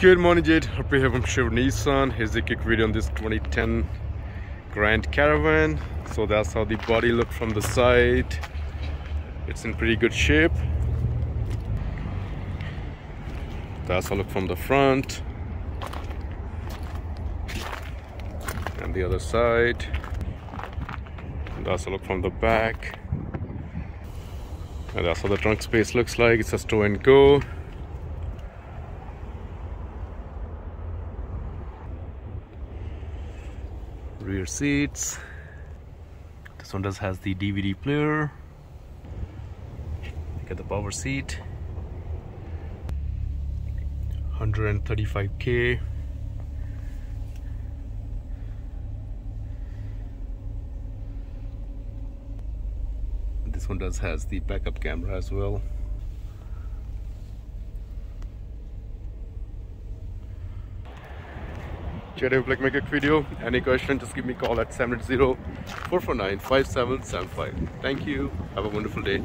Good morning Jade, hope you have Sherwood Nissan. Here's a quick video on this 2010 Grand Caravan. So that's how the body looked from the side. It's in pretty good shape. That's how look from the front. And the other side. That's a look from the back. And that's how the trunk space looks like. It's a stow and go. Rear seats. This one does has the DVD player. Get the power seat. 135k this one does has the backup camera as well If like make a video, any question, just give me a call at 780-449-5775. Thank you. Have a wonderful day.